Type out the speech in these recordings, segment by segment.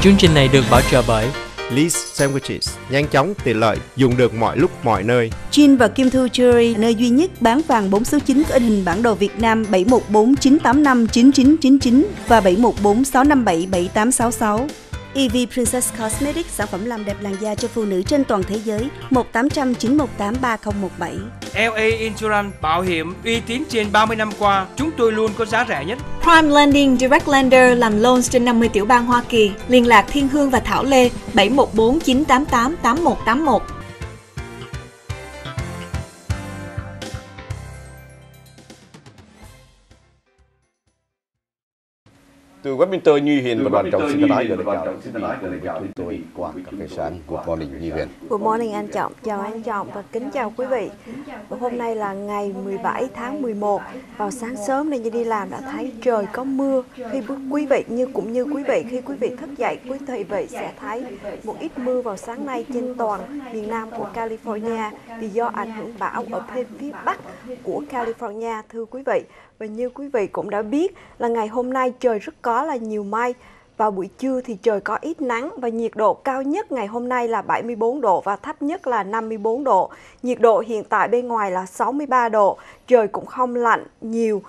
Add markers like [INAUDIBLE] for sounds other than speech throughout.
Chương trình này được bảo trợ bởi Lee's Sandwiches, nhanh chóng, tiện lợi, dùng được mọi lúc mọi nơi. Jin và Kim Thu Jewelry, nơi duy nhất bán vàng 4 số 9 có in hình bản đồ Việt Nam 714 985 9999 và 714 657 7866. EV Princess Cosmetics, sản phẩm làm đẹp làn da cho phụ nữ trên toàn thế giới, 1800 918 3017. LA Insurance bảo hiểm uy tín trên 30 năm qua, chúng tôi luôn có giá rẻ nhất. Prime Lending Direct Lender làm loans trên 50 tiểu bang Hoa Kỳ. Liên lạc Thiên Hương và Thảo Lê 714 988 8181. Từ Westminster Như Hiền và đoàn trọng xin ái gửi lời chào xin thân ái gửi lời chào chúng tôi qua cà phê sáng Good morning Như Hiền. Good morning anh Trọng, chào anh Trọng và kính chào quý vị. Hôm nay là ngày 17 tháng 11. Vào sáng sớm này như đi làm đã thấy trời có mưa. Khi quý vị như cũng như quý vị khi quý vị thức dậy, quý vị sẽ thấy một ít mưa vào sáng nay trên toàn miền Nam của California vì do ảnh hưởng bão ở phía bắc của California thưa quý vị. Và như quý vị cũng đã biết là ngày hôm nay trời rất có là nhiều mây. Vào buổi trưa thì trời có ít nắng và nhiệt độ cao nhất ngày hôm nay là 74 độ và thấp nhất là 54 độ. Nhiệt độ hiện tại bên ngoài là 63 độ. Trời cũng không lạnh nhiều,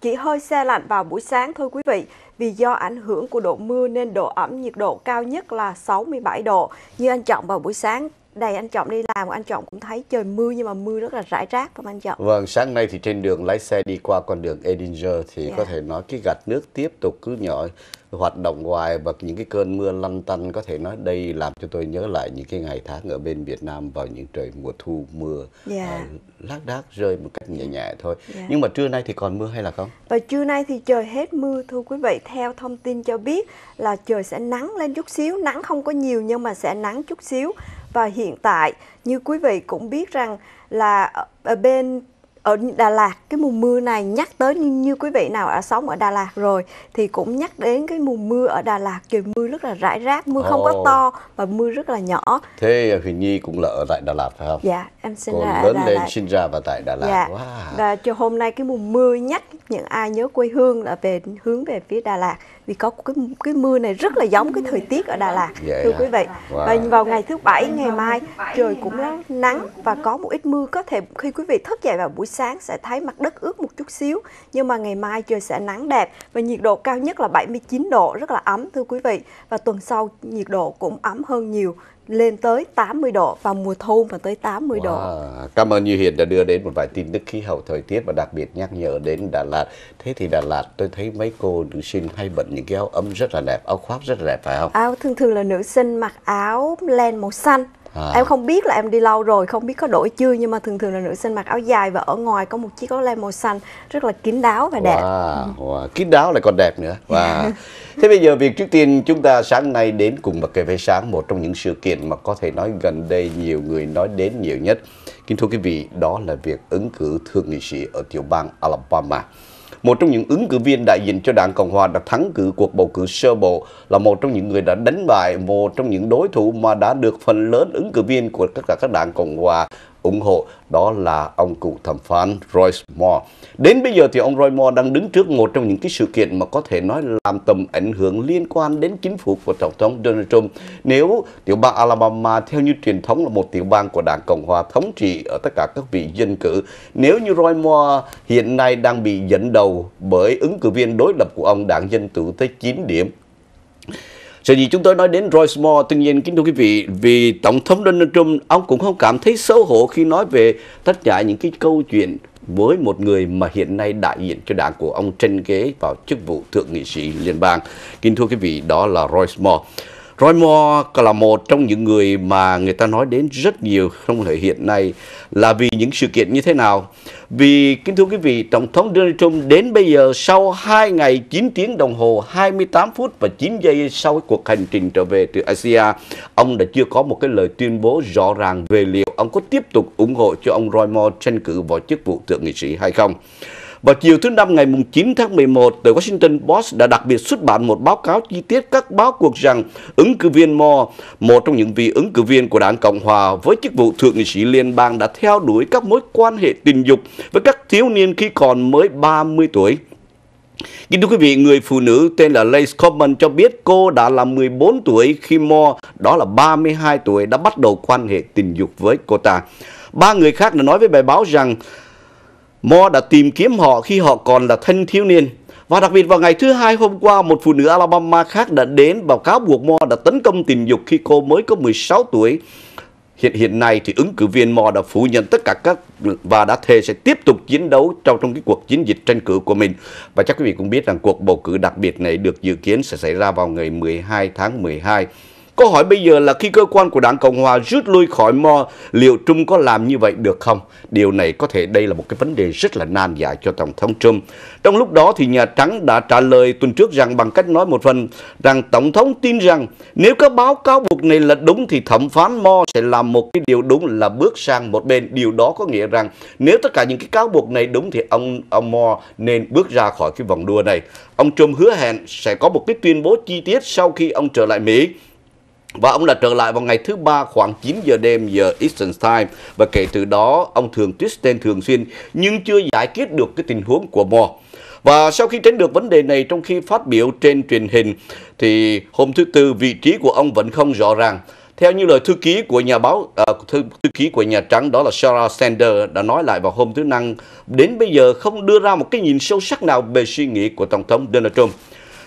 chỉ hơi xe lạnh vào buổi sáng thôi quý vị. Vì do ảnh hưởng của độ mưa nên độ ẩm nhiệt độ cao nhất là 67 độ. Như anh Trọng vào buổi sáng đây anh Trọng đi làm anh Trọng cũng thấy trời mưa nhưng mà mưa rất là rải rác không anh Trọng? Vâng, sáng nay thì trên đường lái xe đi qua con đường Edinger thì yeah. có thể nói cái gạt nước tiếp tục cứ nhỏ hoạt động hoài và những cái cơn mưa lăn tăn có thể nói đây làm cho tôi nhớ lại những cái ngày tháng ở bên Việt Nam vào những trời mùa thu mưa yeah. uh, lác đác rơi một cách nhẹ nhẹ thôi. Yeah. Nhưng mà trưa nay thì còn mưa hay là không? Và trưa nay thì trời hết mưa thưa quý vị. Theo thông tin cho biết là trời sẽ nắng lên chút xíu, nắng không có nhiều nhưng mà sẽ nắng chút xíu và hiện tại như quý vị cũng biết rằng là ở bên ở Đà Lạt cái mùa mưa này nhắc tới như, như quý vị nào đã sống ở Đà Lạt rồi thì cũng nhắc đến cái mùa mưa ở Đà Lạt trời mưa rất là rải rác mưa oh. không có to và mưa rất là nhỏ thế Huyền Nhi cũng là ở tại Đà Lạt phải không dạ em sinh Cô ra lớn ở Đà lên Lạt. sinh ra và tại Đà Lạt dạ. wow. và cho hôm nay cái mùa mưa nhắc những ai nhớ quê hương là về hướng về phía Đà Lạt vì có cái cái mưa này rất là giống cái thời tiết ở Đà Lạt Vậy thưa hả? quý vị Wow. và vào ngày thứ bảy ngày mai trời cũng nắng và có một ít mưa có thể khi quý vị thức dậy vào buổi sáng sẽ thấy mặt đất ướt một chút xíu nhưng mà ngày mai trời sẽ nắng đẹp và nhiệt độ cao nhất là 79 độ rất là ấm thưa quý vị và tuần sau nhiệt độ cũng ấm hơn nhiều lên tới 80 độ vào mùa thu mà tới 80 độ Wow. Cảm ơn Như Hiền đã đưa đến một vài tin tức khí hậu thời tiết và đặc biệt nhắc nhở đến Đà Lạt. Thế thì Đà Lạt tôi thấy mấy cô nữ sinh hay bận những cái áo ấm rất là đẹp, áo khoác rất là đẹp phải không? áo thường thường là nữ sinh mặc áo len màu xanh À. em không biết là em đi lâu rồi không biết có đổi chưa nhưng mà thường thường là nữ sinh mặc áo dài và ở ngoài có một chiếc áo len màu xanh rất là kín đáo và đẹp Wow, wow. kín đáo lại còn đẹp nữa. Wow. [LAUGHS] Thế bây giờ việc trước tiên chúng ta sáng nay đến cùng bậc cà phê sáng một trong những sự kiện mà có thể nói gần đây nhiều người nói đến nhiều nhất. Kính thưa quý vị, đó là việc ứng cử thượng nghị sĩ ở tiểu bang Alabama. Một trong những ứng cử viên đại diện cho đảng Cộng hòa đã thắng cử cuộc bầu cử sơ bộ, là một trong những người đã đánh bại một trong những đối thủ mà đã được phần lớn ứng cử viên của tất cả các đảng Cộng hòa ủng hộ đó là ông cựu thẩm phán Royce Moore. Đến bây giờ thì ông Roy Moore đang đứng trước một trong những cái sự kiện mà có thể nói làm tầm ảnh hưởng liên quan đến chính phủ của Tổng thống Donald Trump. Nếu tiểu bang Alabama theo như truyền thống là một tiểu bang của Đảng Cộng hòa thống trị ở tất cả các vị dân cử, nếu như Roy Moore hiện nay đang bị dẫn đầu bởi ứng cử viên đối lập của ông Đảng Dân Chủ tới 9 điểm, Sở dĩ chúng tôi nói đến Royce Moore, tuy nhiên kính thưa quý vị, vì Tổng thống Donald Trump, ông cũng không cảm thấy xấu hổ khi nói về tất cả những cái câu chuyện với một người mà hiện nay đại diện cho đảng của ông tranh ghế vào chức vụ thượng nghị sĩ liên bang. Kính thưa quý vị, đó là Royce Moore. Roy Moore là một trong những người mà người ta nói đến rất nhiều trong thời hiện nay là vì những sự kiện như thế nào. Vì, kính thưa quý vị, Tổng thống Donald Trump đến bây giờ sau 2 ngày 9 tiếng đồng hồ, 28 phút và 9 giây sau cuộc hành trình trở về từ Asia, ông đã chưa có một cái lời tuyên bố rõ ràng về liệu ông có tiếp tục ủng hộ cho ông Roy Moore tranh cử vào chức vụ thượng nghị sĩ hay không. Vào chiều thứ Năm ngày 9 tháng 11, tờ Washington Post đã đặc biệt xuất bản một báo cáo chi tiết các báo cuộc rằng ứng cử viên Moore, một trong những vị ứng cử viên của đảng Cộng Hòa với chức vụ thượng nghị sĩ liên bang đã theo đuổi các mối quan hệ tình dục với các thiếu niên khi còn mới 30 tuổi. Kính thưa quý vị, người phụ nữ tên là Lace Coleman cho biết cô đã là 14 tuổi khi Moore, đó là 32 tuổi, đã bắt đầu quan hệ tình dục với cô ta. Ba người khác đã nói với bài báo rằng Mo đã tìm kiếm họ khi họ còn là thanh thiếu niên. Và đặc biệt vào ngày thứ hai hôm qua, một phụ nữ Alabama khác đã đến và cáo buộc Mo đã tấn công tình dục khi cô mới có 16 tuổi. Hiện hiện nay thì ứng cử viên Mo đã phủ nhận tất cả các và đã thề sẽ tiếp tục chiến đấu trong trong cái cuộc chiến dịch tranh cử của mình. Và chắc quý vị cũng biết rằng cuộc bầu cử đặc biệt này được dự kiến sẽ xảy ra vào ngày 12 tháng 12. Câu hỏi bây giờ là khi cơ quan của đảng Cộng Hòa rút lui khỏi Mo, liệu Trung có làm như vậy được không? Điều này có thể đây là một cái vấn đề rất là nan giải cho Tổng thống Trump. Trong lúc đó thì Nhà Trắng đã trả lời tuần trước rằng bằng cách nói một phần rằng Tổng thống tin rằng nếu các báo cáo buộc này là đúng thì thẩm phán Mo sẽ làm một cái điều đúng là bước sang một bên. Điều đó có nghĩa rằng nếu tất cả những cái cáo buộc này đúng thì ông ông Mo nên bước ra khỏi cái vòng đua này. Ông Trump hứa hẹn sẽ có một cái tuyên bố chi tiết sau khi ông trở lại Mỹ. Và ông đã trở lại vào ngày thứ ba khoảng 9 giờ đêm giờ Eastern Time và kể từ đó ông thường tuyết tên thường xuyên nhưng chưa giải quyết được cái tình huống của Moore. Và sau khi tránh được vấn đề này trong khi phát biểu trên truyền hình thì hôm thứ Tư vị trí của ông vẫn không rõ ràng. Theo như lời thư ký của nhà báo, à, thư, thư ký của Nhà Trắng đó là Sarah Sanders đã nói lại vào hôm thứ Năm, đến bây giờ không đưa ra một cái nhìn sâu sắc nào về suy nghĩ của Tổng thống Donald Trump.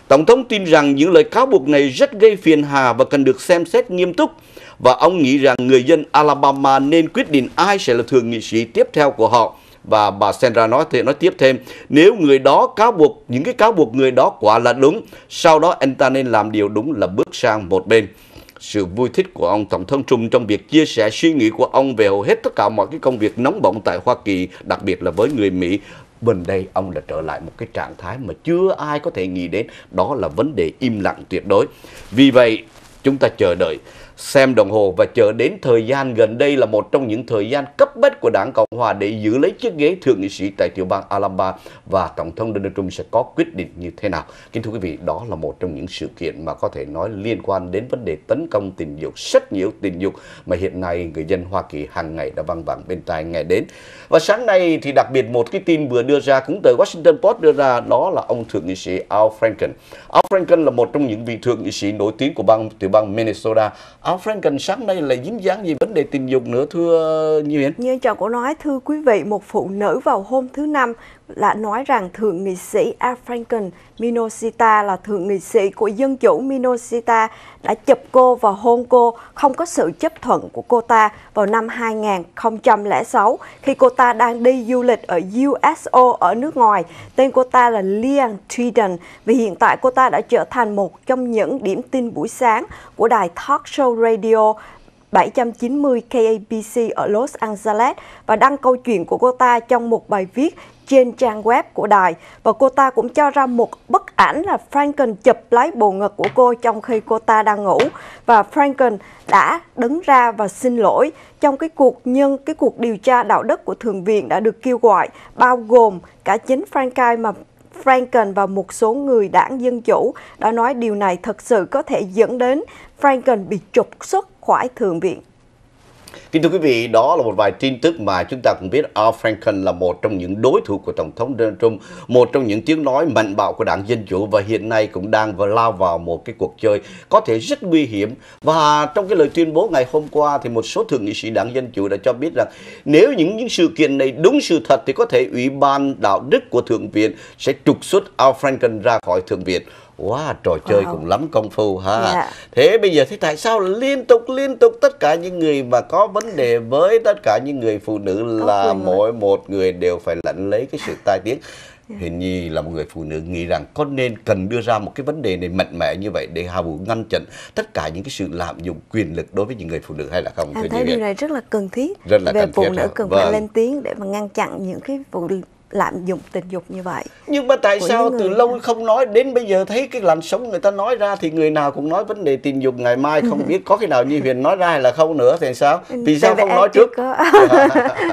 Tổng thống tin rằng những lời cáo buộc này rất gây phiền hà và cần được xem xét nghiêm túc. Và ông nghĩ rằng người dân Alabama nên quyết định ai sẽ là thượng nghị sĩ tiếp theo của họ. Và bà Sandra nói thì nói tiếp thêm, nếu người đó cáo buộc, những cái cáo buộc người đó quả là đúng, sau đó anh ta nên làm điều đúng là bước sang một bên. Sự vui thích của ông Tổng thống Trump trong việc chia sẻ suy nghĩ của ông về hầu hết tất cả mọi cái công việc nóng bỏng tại Hoa Kỳ, đặc biệt là với người Mỹ, Bên đây ông đã trở lại một cái trạng thái mà chưa ai có thể nghĩ đến, đó là vấn đề im lặng tuyệt đối. Vì vậy, chúng ta chờ đợi xem đồng hồ và chờ đến thời gian gần đây là một trong những thời gian cấp bách của đảng Cộng Hòa để giữ lấy chiếc ghế thượng nghị sĩ tại tiểu bang Alabama và Tổng thống Donald Trump sẽ có quyết định như thế nào. Kính thưa quý vị, đó là một trong những sự kiện mà có thể nói liên quan đến vấn đề tấn công tình dục, rất nhiều tình dục mà hiện nay người dân Hoa Kỳ hàng ngày đã văng vẳng bên tai nghe đến. Và sáng nay thì đặc biệt một cái tin vừa đưa ra cũng từ Washington Post đưa ra đó là ông thượng nghị sĩ Al Franken. Al Franken là một trong những vị thượng nghị sĩ nổi tiếng của bang tiểu bang Minnesota. Al Franken sáng nay lại dính dáng gì vấn đề tình dục nữa thưa Như Yến? Như chồng cũng nói thưa quý vị, một phụ nữ vào hôm thứ năm đã nói rằng thượng nghị sĩ Al Franken là thượng nghị sĩ của Dân chủ Minosita đã chụp cô và hôn cô không có sự chấp thuận của cô ta vào năm 2006 khi cô ta đang đi du lịch ở USO ở nước ngoài. Tên cô ta là Lian Tweeden và hiện tại cô ta đã trở thành một trong những điểm tin buổi sáng của đài talk show radio 790 KABC ở Los Angeles và đăng câu chuyện của cô ta trong một bài viết trên trang web của đài. Và cô ta cũng cho ra một bức ảnh là Franken chụp lấy bồ ngực của cô trong khi cô ta đang ngủ. Và Franken đã đứng ra và xin lỗi. Trong cái cuộc nhân, cái cuộc điều tra đạo đức của thượng viện đã được kêu gọi, bao gồm cả chính Frankai mà Franken và một số người đảng Dân Chủ đã nói điều này thật sự có thể dẫn đến Franken bị trục xuất khỏi Thượng viện. Kính thưa quý vị, đó là một vài tin tức mà chúng ta cũng biết Al Franken là một trong những đối thủ của Tổng thống Donald Trump, một trong những tiếng nói mạnh bạo của đảng Dân Chủ và hiện nay cũng đang và lao vào một cái cuộc chơi có thể rất nguy hiểm. Và trong cái lời tuyên bố ngày hôm qua thì một số thượng nghị sĩ đảng Dân Chủ đã cho biết rằng nếu những những sự kiện này đúng sự thật thì có thể Ủy ban Đạo đức của Thượng viện sẽ trục xuất Al Franken ra khỏi Thượng viện wow, trò chơi wow. cũng lắm công phu ha yeah. Dạ. thế bây giờ thế tại sao liên tục liên tục tất cả những người mà có vấn đề với tất cả những người phụ nữ là mỗi một người đều phải lãnh lấy cái sự tai tiếng dạ. Hình nhi là một người phụ nữ nghĩ rằng có nên cần đưa ra một cái vấn đề này mạnh mẽ như vậy để Hà Vũ ngăn chặn tất cả những cái sự lạm dụng quyền lực đối với những người phụ nữ hay là không? Em thấy điều này rất là cần thiết. Rất là về cần phụ thiết nữ cần vâng. phải lên tiếng để mà ngăn chặn những cái vụ lạm dụng tình dục như vậy nhưng mà tại sao từ lâu không nói đến bây giờ thấy cái làn sóng người ta nói ra thì người nào cũng nói vấn đề tình dục ngày mai không biết có cái nào như huyền nói ra hay là không nữa thì sao vì sao không nói trước có... [LAUGHS]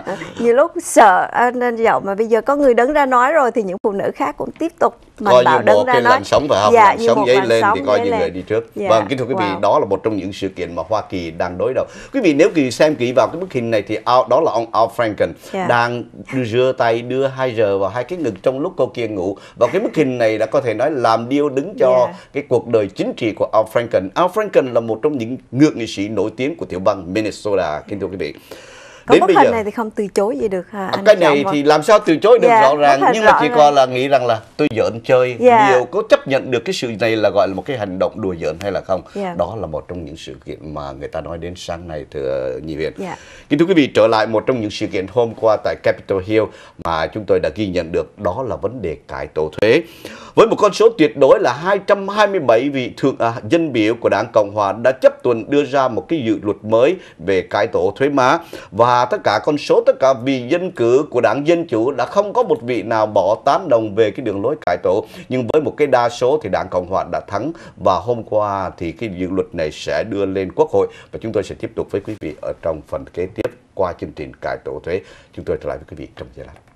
[LAUGHS] nhiều lúc sợ nên giọng mà bây giờ có người đứng ra nói rồi thì những phụ nữ khác cũng tiếp tục mình coi bảo như một cái làn sóng phải không dạ, làn sóng dấy lên thì coi như người đi trước dạ. vâng kính thưa quý vị wow. đó là một trong những sự kiện mà Hoa Kỳ đang đối đầu quý vị nếu kỳ xem kỹ vào cái bức hình này thì đó là ông Al Franken yeah. Dạ. đang đưa tay đưa hai 2 giờ và hai cái ngực trong lúc cô kia ngủ và cái bức hình này đã có thể nói làm điêu đứng cho Yeah. cái cuộc đời chính trị của Al Franken. Al Franken là một trong những ngược nghị sĩ nổi tiếng của tiểu bang Minnesota, kính thưa quý vị. Có bức hình này thì không từ chối gì được ha anh cái này Trọng thì làm sao từ chối được Dạ, rõ ràng. nhưng mà chỉ còn là nghĩ rằng là tôi giỡn chơi. Dạ. liệu có chấp nhận được cái sự này là gọi là một cái hành động đùa giỡn hay là không? Dạ. đó là một trong những sự kiện mà người ta nói đến sáng nay thưa nhị viện. Dạ. kính thưa quý vị trở lại một trong những sự kiện hôm qua tại Capitol Hill mà chúng tôi đã ghi nhận được đó là vấn đề cải tổ thuế. Với một con số tuyệt đối là 227 vị thượng à, dân biểu của đảng Cộng hòa đã chấp thuận đưa ra một cái dự luật mới về cải tổ thuế má và tất cả con số, tất cả vị dân cử của đảng Dân Chủ đã không có một vị nào bỏ tán đồng về cái đường lối cải tổ. Nhưng với một cái đa số thì đảng Cộng hòa đã thắng. Và hôm qua thì cái dự luật này sẽ đưa lên Quốc hội. Và chúng tôi sẽ tiếp tục với quý vị ở trong phần kế tiếp qua chương trình cải tổ thuế. Chúng tôi trở lại với quý vị trong giây lát.